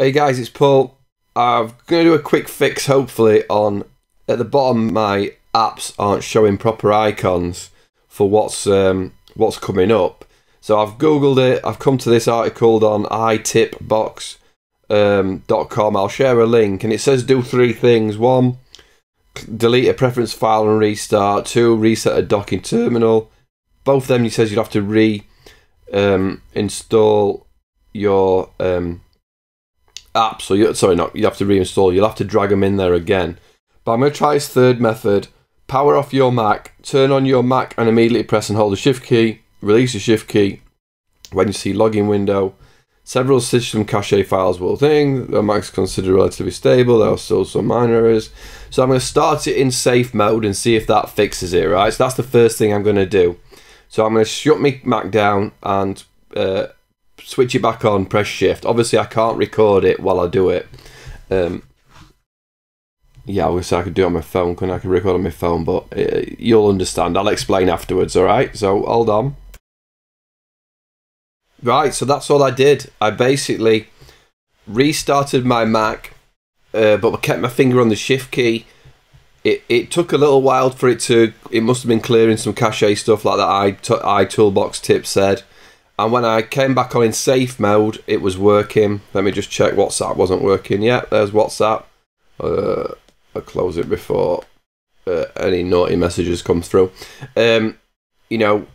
Hey guys, it's Paul. I'm going to do a quick fix, hopefully, on at the bottom. My apps aren't showing proper icons for what's um, what's coming up. So I've googled it. I've come to this article on itipbox.com. Um, I'll share a link, and it says do three things. One, delete a preference file and restart. Two, reset a docking terminal. Both of them, he says you'd have to re um, install your um, app. So you sorry, not you have to reinstall. You'll have to drag them in there again. But I'm going to try his third method. Power off your Mac, turn on your Mac, and immediately press and hold the Shift key. Release the Shift key when you see login window. Several system cache files will thing. The Mac's considered relatively stable. There are still some minor errors. So I'm going to start it in safe mode and see if that fixes it. Right. So that's the first thing I'm going to do. So I'm going to shut my Mac down and uh, switch it back on, press shift. Obviously, I can't record it while I do it. Um, yeah, I wish I could do it on my phone, couldn't I? Could record on my phone, but uh, you'll understand. I'll explain afterwards, alright? So, hold on. Right, so that's all I did. I basically restarted my Mac, uh, but kept my finger on the shift key. It, it took a little while for it to, it must have been clearing some cache stuff like that I, I Toolbox tip said. And when I came back on in safe mode, it was working. Let me just check WhatsApp wasn't working yet. There's WhatsApp. Uh, I'll close it before uh, any naughty messages come through. Um, you know,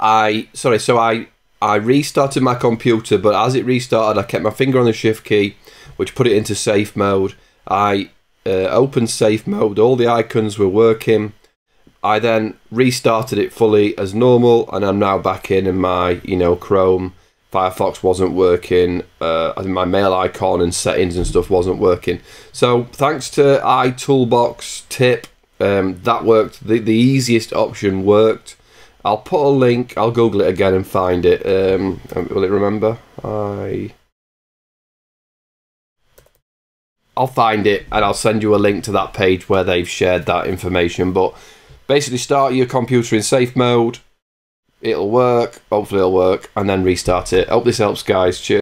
I sorry. So I I restarted my computer, but as it restarted, I kept my finger on the shift key, which put it into safe mode. I uh, opened safe mode. All the icons were working. I then restarted it fully as normal, and I'm now back in, and my you know Chrome, Firefox wasn't working. Uh, I think my mail icon and settings and stuff wasn't working. So thanks to iToolbox tip, um, that worked. The the easiest option worked. I'll put a link. I'll Google it again and find it. Um, will it remember? I. I'll find it and I'll send you a link to that page where they've shared that information. But basically start your computer in safe mode. It'll work. Hopefully, it'll work, and then restart it. Hope this helps, guys. Cheers.